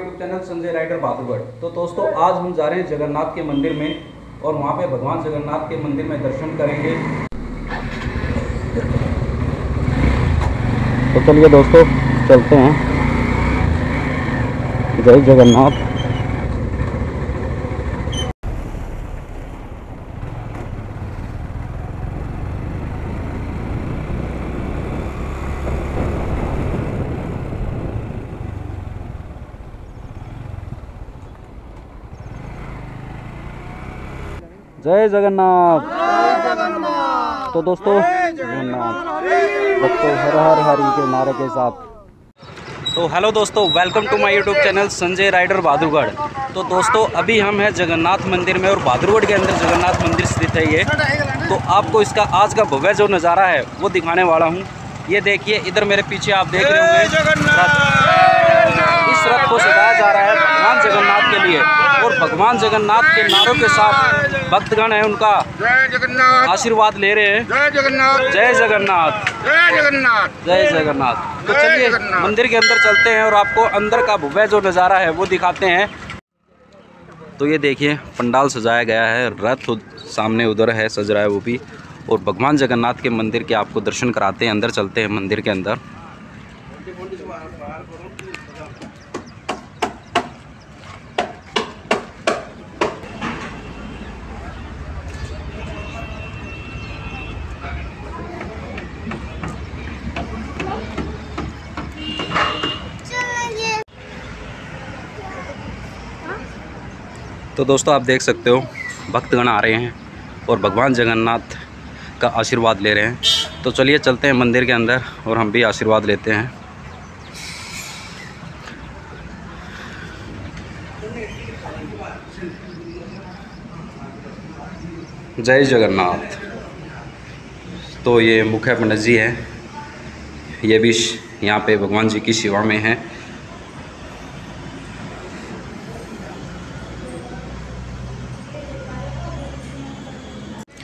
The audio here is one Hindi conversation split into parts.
YouTube channel Sanjay rider Bahadurgarh तो दोस्तों, आज हम जा रहे हैं जगन्नाथ के मंदिर में और वहाँ पे भगवान जगन्नाथ के मंदिर में दर्शन करेंगे। तो चलिए दोस्तों, चलते हैं। जय जगन्नाथ। जय जगन्नाथ। तो दोस्तों जगन्नाथ। भक्तों हर हर हरि के नारे के साथ। तो हेलो दोस्तों welcome to my YouTube channel Sanjay rider Bahadurgarh तो दोस्तों अभी हम हैं जगन्नाथ मंदिर में और बहादुरगढ़ के अंदर जगन्नाथ मंदिर स्थित है ये। तो आपको इसका आज का भव्य जो नज़ारा है वो दिखाने वाला हूँ। ये देखिए इधर मेरे पीछे आप देख रहे होंगे। इस रथ को सजाया जा रहा है भगवान जगन्नाथ के लिए। भगवान जगन्नाथ के नारों के साथ भक्तगण है उनका आशीर्वाद ले रहे हैं। जय जगन्नाथ। जय जगन्नाथ। जय जगन्नाथ। जय जगन्नाथ। तो चलिए मंदिर के अंदर चलते हैं और आपको अंदर का भव्य जो नज़ारा है वो दिखाते हैं। तो ये देखिए पंडाल सजाया गया है रथ सामने उधर है सज रहा है वो भी। और भगवान जगन्नाथ के मंदिर के आपको दर्शन कराते हैं अंदर चलते हैं मंदिर के अंदर। तो दोस्तों आप देख सकते हो, भक्तगण आ रहे हैं और भगवान जगन्नाथ का आशीर्वाद ले रहे हैं। तो चलिए चलते हैं मंदिर के अंदर और हम भी आशीर्वाद लेते हैं। जय जगन्नाथ। तो ये मुख्य पंडित जी हैं, ये भी यहाँ पे भगवान जी की सेवा में हैं।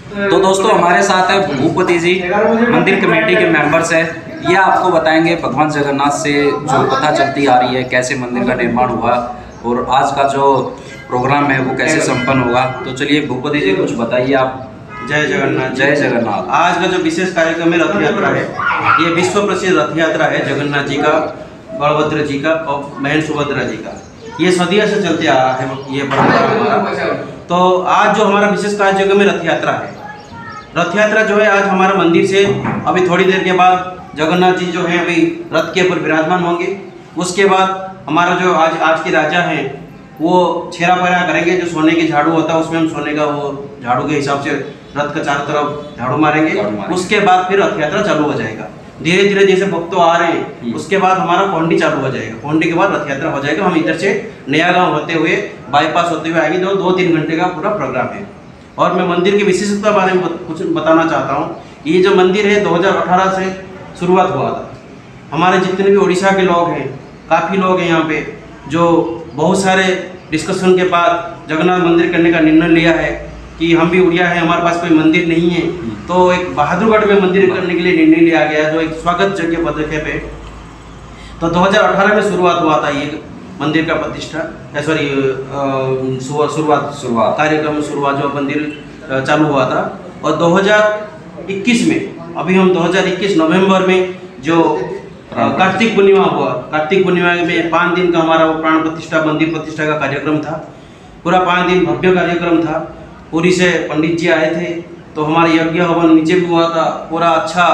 तो दोस्तों हमारे साथ है भूपति जी मंदिर कमेटी के मेंबर्स हैं। ये आपको बताएँगे भगवान जगन्नाथ से जो कथा चलती आ रही है कैसे मंदिर का निर्माण हुआ और आज का जो प्रोग्राम है वो कैसे संपन्न होगा। तो चलिए भूपति जी कुछ बताइए आप। जय जगन्नाथ जय जगन्नाथ। आज का जो विशेष कार्यक्रम है रथ यात्रा है। ये विश्व प्रसिद्ध रथ यात्रा है जगन्नाथ जी का बलभद्र जी का और बहन सुभद्रा जी का। ये सदियों से चलते आ रहा है ये परंपरा हमारा। तो आज जो हमारा विशेष कार्यक्रम है रथ यात्रा है। रथ यात्रा जो है आज हमारा मंदिर से अभी थोड़ी देर के बाद जगन्नाथ जी जो है अभी रथ के ऊपर विराजमान होंगे। उसके बाद हमारा जो आज आज के राजा हैं वो छेरा पैरा करेंगे जो सोने के झाड़ू होता है उसमें हम सोने का वो झाड़ू के हिसाब से रथ का चारों तरफ़ झाड़ू मारेंगे। मारेंगे। उसके बाद फिर रथ यात्रा चालू हो जाएगा। धीरे धीरे जैसे भक्तों आ रहे हैं हम्म। उसके बाद हमारा पौंडी चालू हो जाएगा। पौंडी के बाद रथ यात्रा हो जाएगा। हम इधर से नया गाँव होते हुए बाईपास होते हुए आएँगे। तो दो तीन घंटे का पूरा प्रोग्राम है। और मैं मंदिर की विशेषता बारे में कुछ बताना चाहता हूँ ये जो मंदिर है 2018 से शुरुआत हुआ था। हमारे जितने भी उड़ीसा के लोग हैं काफ़ी लोग हैं यहाँ पे जो बहुत सारे डिस्कशन के बाद जगन्नाथ मंदिर करने का निर्णय लिया है कि हम भी उड़िया है हमारे पास कोई मंदिर नहीं है तो एक बहादुरगढ़ में मंदिर करने के लिए निर्णय लिया गया है जो एक स्वागत योग्य पदक्षेप है तो 2018 में शुरुआत हुआ था ये मंदिर का प्रतिष्ठा सॉरी शुरुआत शुरुआत। कार्यक्रम शुरुआत जो मंदिर चालू हुआ था। और 2021 में, अभी हम 2021 नवंबर में जो कार्तिक पूर्णिमा हुआ, कार्तिक पूर्णिमा में पाँच दिन का हमारा वो प्राण प्रतिष्ठा, मंदिर प्रतिष्ठा का कार्यक्रम था। पूरा पाँच दिन भव्य कार्यक्रम था। पूरी से पंडित जी आए थे तो हमारे यज्ञ हवन नीचे भी हुआ था, पूरा अच्छा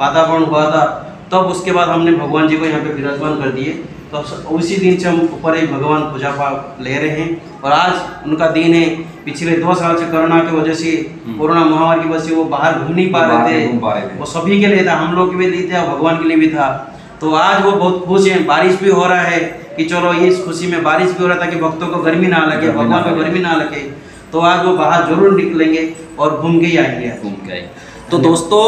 वातावरण हुआ था। तब तो उसके बाद हमने भगवान जी को यहाँ पे विराजमान कर दिए। तो उसी दिन से हम ऊपर ही भगवान पूजा पाठ ले रहे हैं। और आज उनका दिन है। पिछले दो साल से कोरोना की वजह से कोरोना महामारी की वजह से वो बाहर घूम नहीं पा रहे थे। वो सभी के लिए था हम लोग के भी लिए थे और भगवान के लिए भी था। तो आज वो बहुत खुश हैं। बारिश भी हो रहा है कि चलो ये इस खुशी में बारिश भी हो रहा था कि भक्तों को गर्मी ना लगे भगवान को गर्मी ना लगे। तो आज वो बाहर ज़रूर निकलेंगे और घूम के ही आएँगे। घूम के आए तो दोस्तों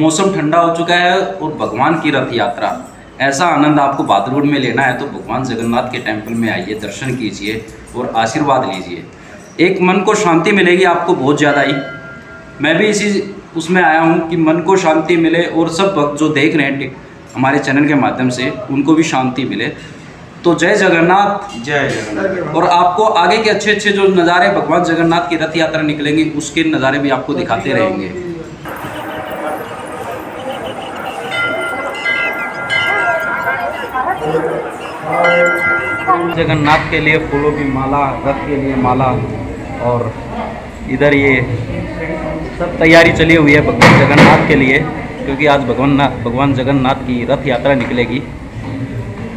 मौसम ठंडा हो चुका है और भगवान की रथ यात्रा। ऐसा आनंद आपको बहादुरगढ़ में लेना है तो भगवान जगन्नाथ के टेंपल में आइए दर्शन कीजिए और आशीर्वाद लीजिए। एक मन को शांति मिलेगी आपको बहुत ज़्यादा ही। मैं भी इसी उसमें आया हूँ कि मन को शांति मिले और सब भक्त जो देख रहे हैं हमारे चैनल के माध्यम से उनको भी शांति मिले। तो जय जगन्नाथ। जय जगन्नाथ। और आपको आगे के अच्छे अच्छे जो नज़ारे भगवान जगन्नाथ की रथ यात्रा निकलेंगी उसके नज़ारे भी आपको दिखाते रहेंगे। जगन्नाथ के लिए फूलों की माला, रथ के लिए माला और इधर ये सब तैयारी चली हुई है भगवान जगन्नाथ के लिए, क्योंकि आज भगवान भगवान जगन्नाथ की रथ यात्रा निकलेगी।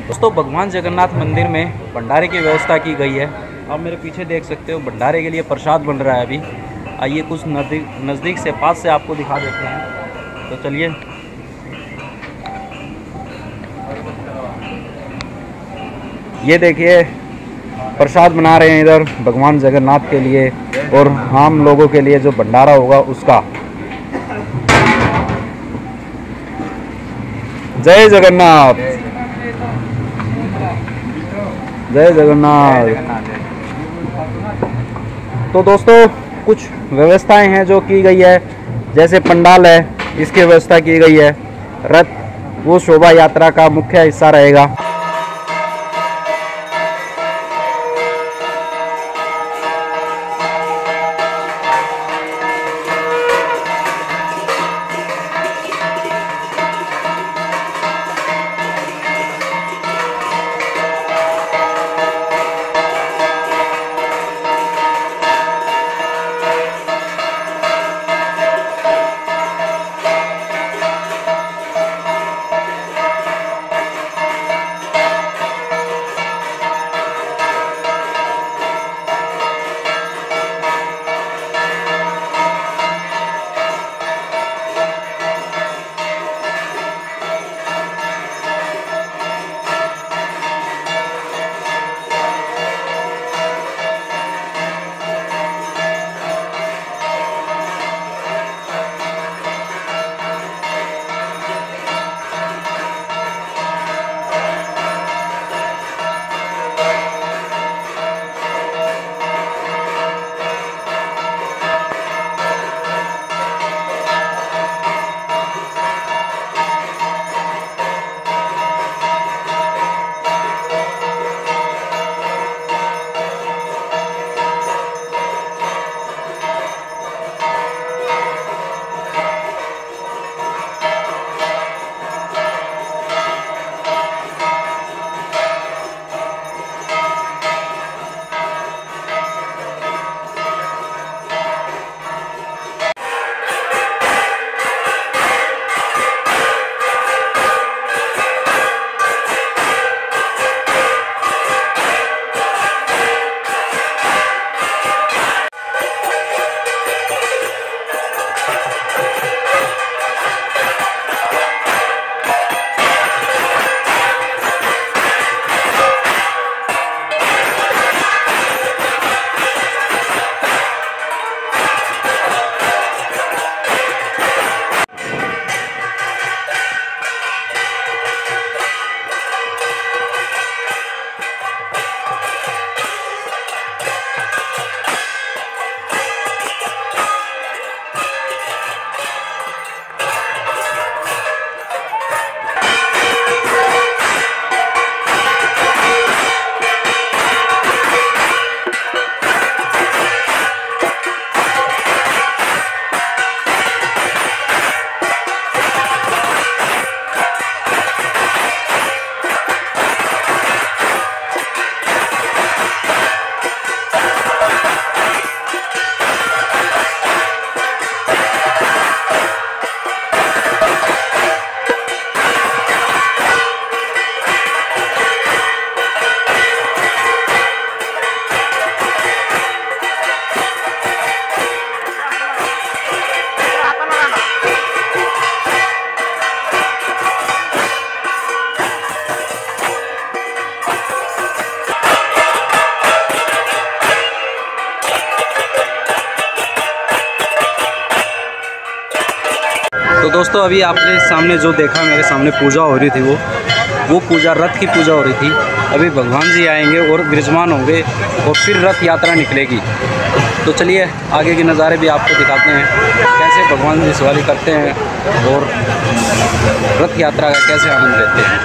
दोस्तों, भगवान जगन्नाथ मंदिर में भंडारे की व्यवस्था की गई है। आप मेरे पीछे देख सकते हो, भंडारे के लिए प्रसाद बन रहा है अभी। आइए कुछ नज़दीक नज़दीक से, पास से आपको दिखा देते हैं। तो चलिए ये देखिए, प्रसाद बना रहे हैं इधर भगवान जगन्नाथ के लिए और हम लोगों के लिए जो भंडारा होगा उसका। जय जगन्नाथ। जय जगन्नाथ। तो दोस्तों, कुछ व्यवस्थाएँ हैं जो की गई है। जैसे पंडाल है, इसकी व्यवस्था की गई है। रथ, वो शोभा यात्रा का मुख्य हिस्सा रहेगा। दोस्तों अभी आपने सामने जो देखा, मेरे सामने पूजा हो रही थी वो वो पूजा, रथ की पूजा हो रही थी। अभी भगवान जी आएँगे और विराजमान होंगे और फिर रथ यात्रा निकलेगी। तो चलिए, आगे के नज़ारे भी आपको दिखाते हैं, कैसे भगवान जी सवारी करते हैं और रथ यात्रा का कैसे आनंद लेते हैं।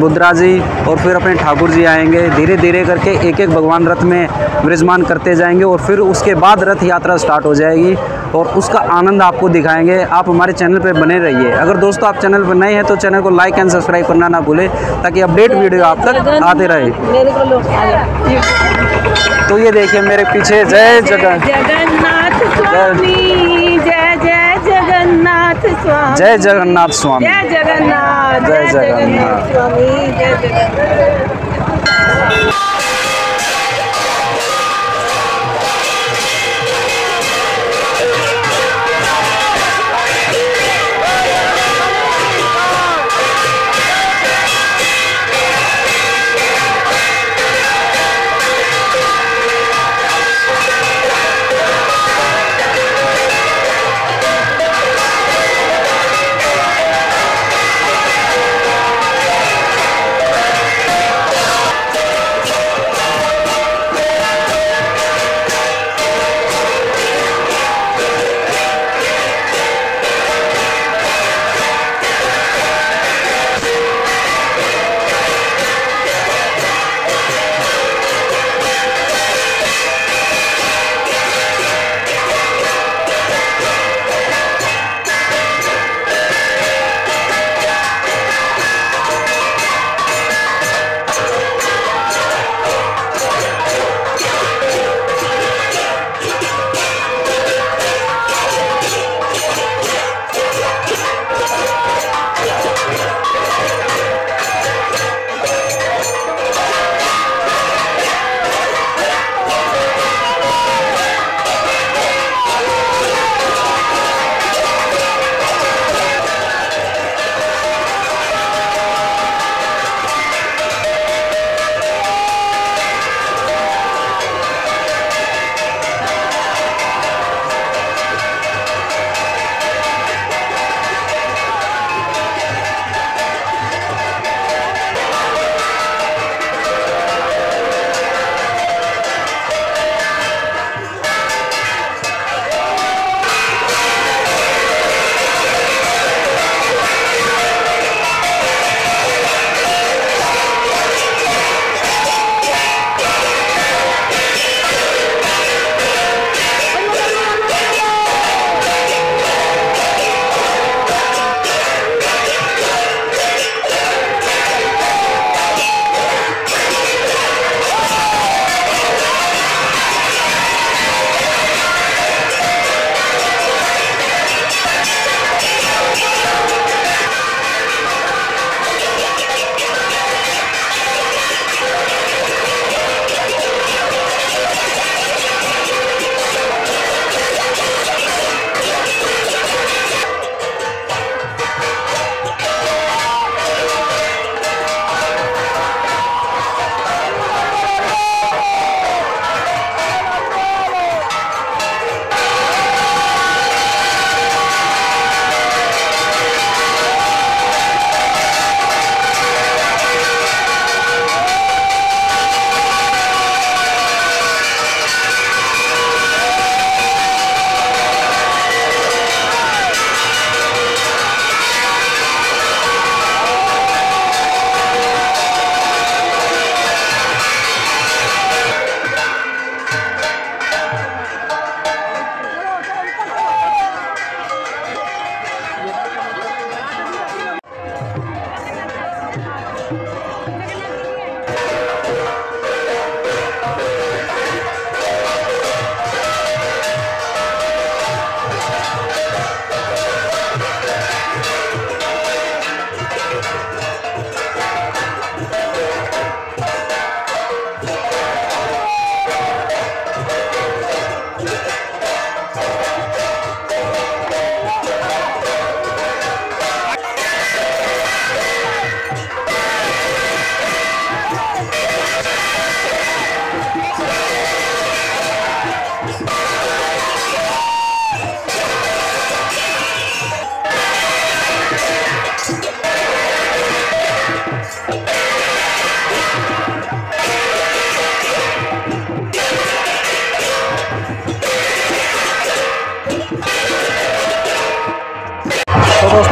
सुभद्रा जी और फिर अपने ठाकुर जी आएँगे। धीरे धीरे करके एक एक भगवान रथ में विराजमान करते जाएँगे और फिर उसके बाद रथ यात्रा स्टार्ट हो जाएगी और उसका आनंद आपको दिखाएँगे। आप हमारे चैनल पर बने रहिए। अगर दोस्तों आप चैनल पर नए हैं तो चैनल को लाइक एंड सब्सक्राइब करना ना भूलें ताकि अपडेट वीडियो आप तक आते रहे। तो ये देखिए मेरे पीछे जय जगन जय स्वामी। जय जगन्नाथ स्वामी जय जगन्नाथ जय। जगन्नाथ स्वामी जय जगन्नाथ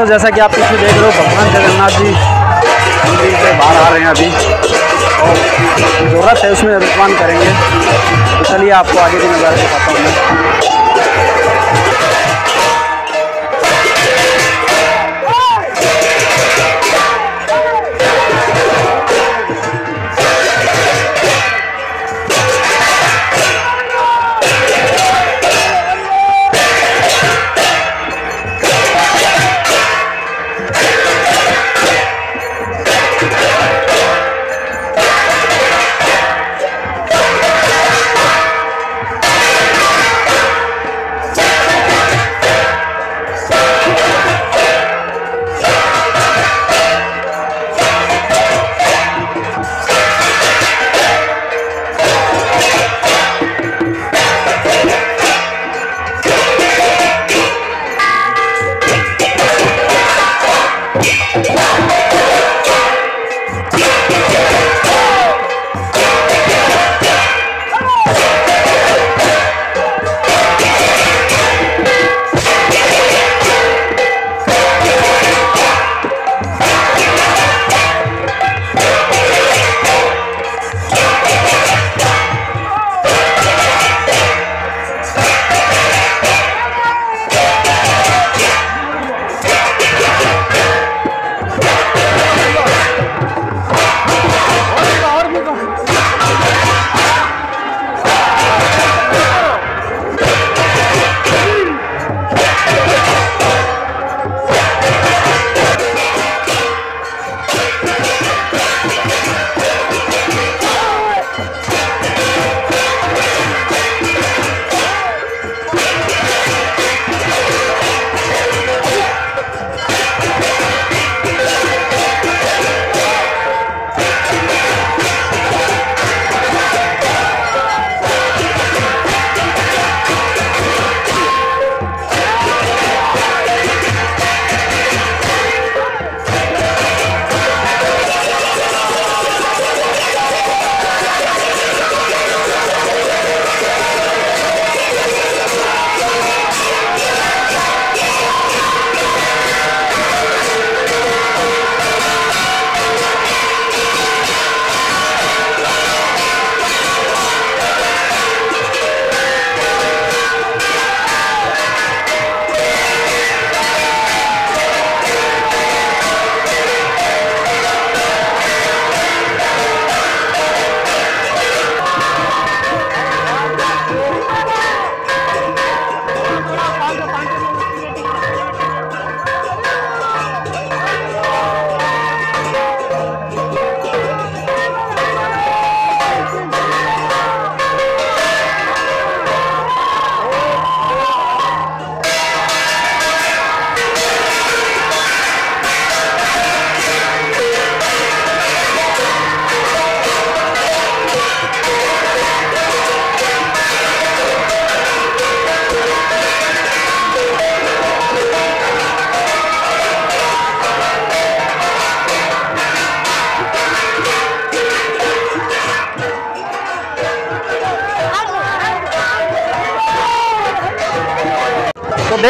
जैसा कि आप पीछे देख रहे हो, भगवान जगन्नाथ जी मंदिर से बाहर आ रहे हैं अभी। और ज़रूरत है, उसमें अभिमान करेंगे। तो चलिए आपको आगे भी नज़ारा दिखाता हूँ।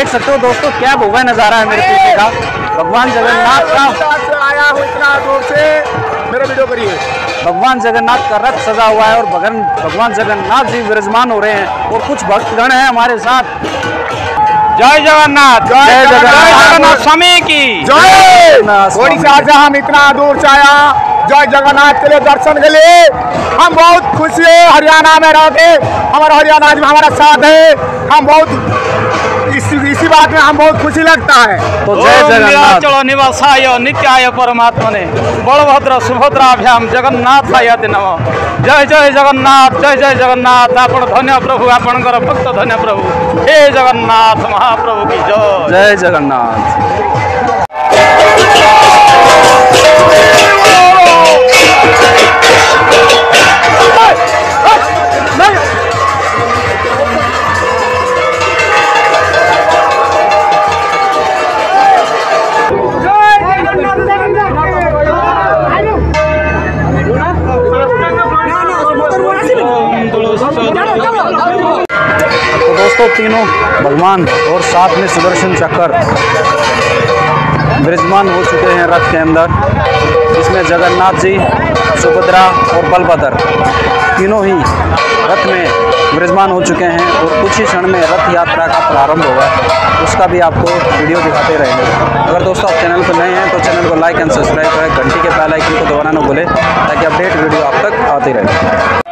देख सकते हो दोस्तों क्या भव्य नज़ारा है मेरे पीछे का। भगवान जगन्नाथ का आया हूँ इतना दूर से। मेरा वीडियो करिए। भगवान जगन्नाथ का रथ सजा हुआ है और भगन भगवान जगन्नाथ जी विराजमान हो रहे हैं और कुछ भक्तगण हैं हमारे साथ। जय जगन्नाथ। जय जगन्नाथ। स्वामी की। जय जगन्नाथ। ओडिशा से हम इतना दूर से आया जय जगन्नाथ के लिए दर्शन के लिए। हम बहुत खुशी है हरियाणा में रह के। हमारा हरियाणा में हमारा साथ है। हम बहुत इसी इसी बात में हम बहुत खुशी लगता है। तो जय जगन्नाथ। चलो निवासाय नित्याय परमात्मने। बलभद्र सुभद्राभ्याम जगन्नाथाय नम। जय जय जगन्नाथ जय जय जगन्नाथ। आपण धन्य प्रभु आपणकर भक्त धन्य प्रभु। हे जगन्नाथ महाप्रभु की जय। जय जगन्नाथ। तीनों भगवान और साथ में सुदर्शन चक्कर विराजमान हो चुके हैं रथ के अंदर। जिसमें जगन्नाथ जी, सुभद्रा और बलभद्र तीनों ही रथ में विराजमान हो चुके हैं और कुछ ही क्षण में रथ यात्रा का प्रारंभ होगा। उसका भी आपको वीडियो दिखाते रहेंगे। अगर दोस्तों आप चैनल पर नए हैं तो चैनल को लाइक एंड सब्सक्राइब करें। घंटी के बेल आइकन को दबाना न भूलें, ताकि अपडेट वीडियो आप तक आती रहे।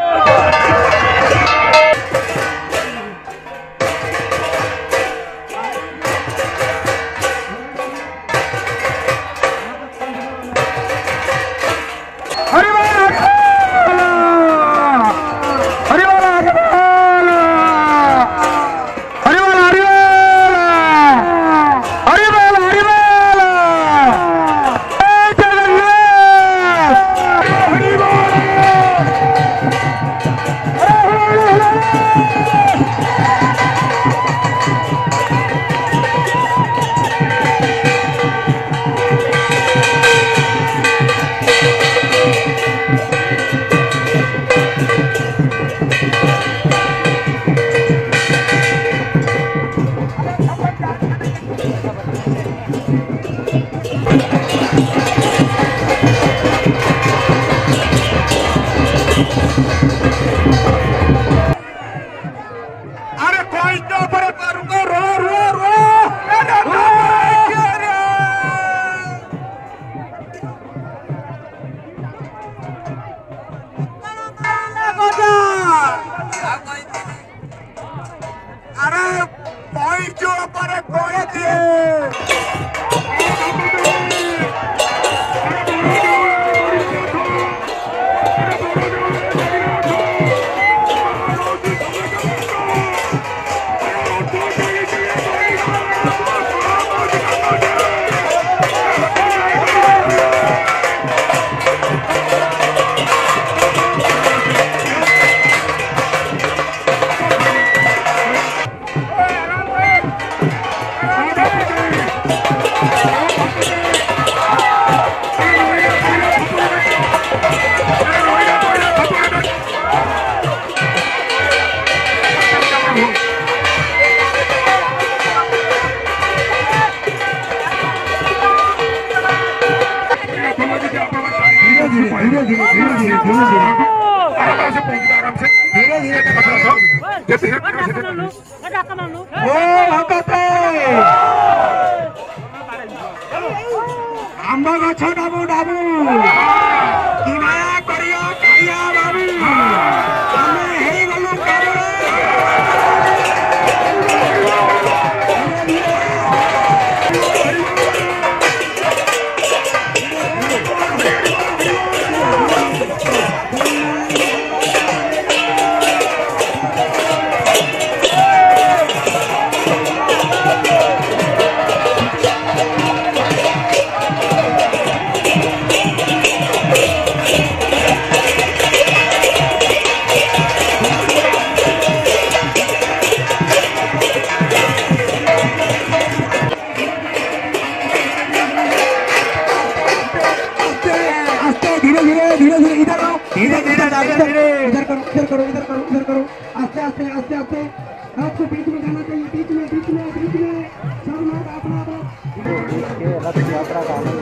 गलत यात्रा का